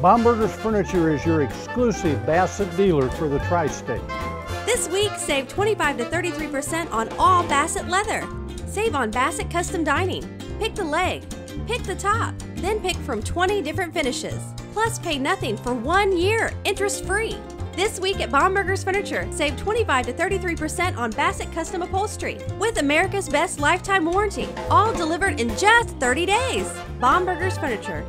Baumberger's Furniture is your exclusive Bassett dealer for the tri state. This week, save 25 to 33% on all Bassett leather. Save on Bassett custom dining. Pick the leg, pick the top, then pick from 20 different finishes. Plus, pay nothing for one year, interest free. This week at Baumberger's Furniture, save 25 to 33% on Bassett custom upholstery with America's best lifetime warranty, all delivered in just 30 days. Baumberger's Furniture.